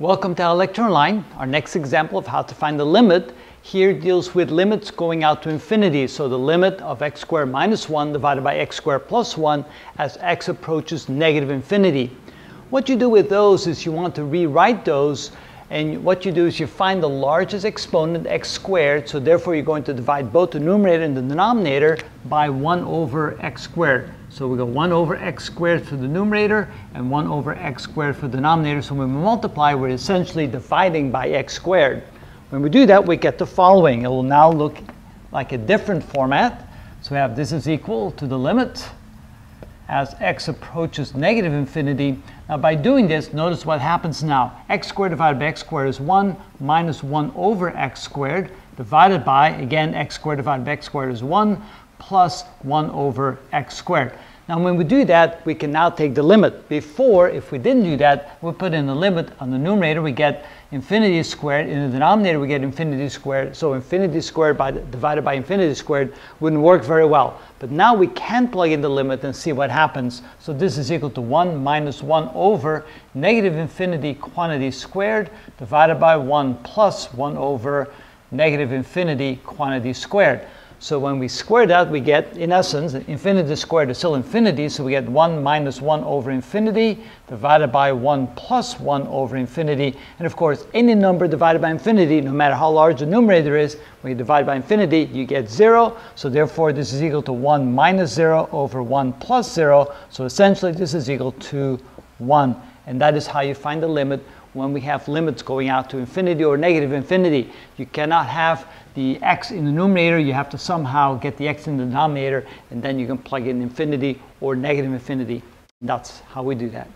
Welcome to ilectureonline. Our next example of how to find the limit here deals with limits going out to infinity. So the limit of x squared minus 1 divided by x squared plus 1 as x approaches negative infinity. What you do with those is you want to rewrite those and what you do is you find the largest exponent x squared so therefore you're going to divide both the numerator and the denominator by 1 over x squared. So we go 1 over x squared for the numerator and 1 over x squared for the denominator. So when we multiply, we're essentially dividing by x squared. When we do that, we get the following. It will now look like a different format. So we have this is equal to the limit as x approaches negative infinity. Now by doing this, notice what happens now. x squared divided by x squared is 1 minus 1 over x squared divided by, again, x squared divided by x squared is 1 plus 1 over x squared. Now when we do that, we can now take the limit. Before, if we didn't do that, we put in the limit on the numerator, we get infinity squared. In the denominator, we get infinity squared. So infinity squared by the, divided by infinity squared wouldn't work very well. But now we can plug in the limit and see what happens. So this is equal to 1 minus 1 over negative infinity quantity squared divided by 1 plus 1 over negative infinity quantity squared. So when we square that, we get, in essence, infinity squared is still infinity, so we get 1 minus 1 over infinity divided by 1 plus 1 over infinity. And of course, any number divided by infinity, no matter how large the numerator is, when you divide by infinity, you get 0. So therefore, this is equal to 1 minus 0 over 1 plus 0. So essentially, this is equal to 1. And that is how you find the limit when we have limits going out to infinity or negative infinity. You cannot have the x in the numerator, you have to somehow get the x in the denominator, and then you can plug in infinity or negative infinity. That's how we do that.